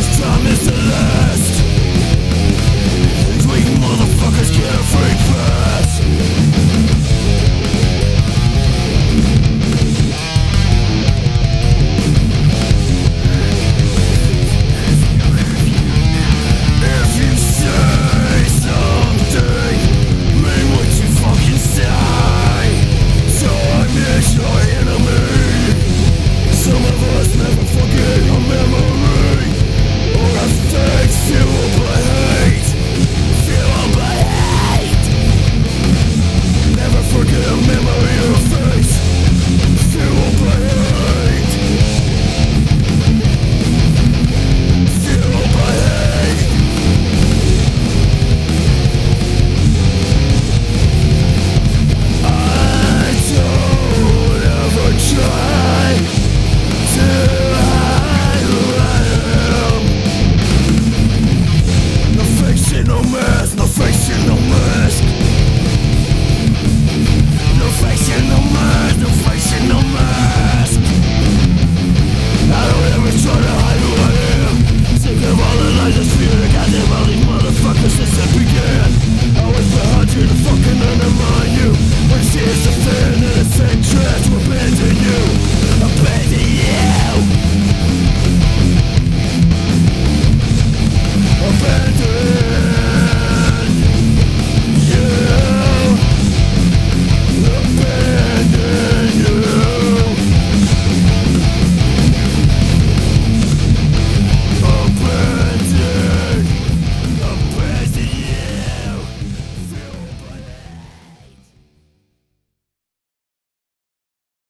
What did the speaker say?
Time is the last. These weak motherfuckers get a free pass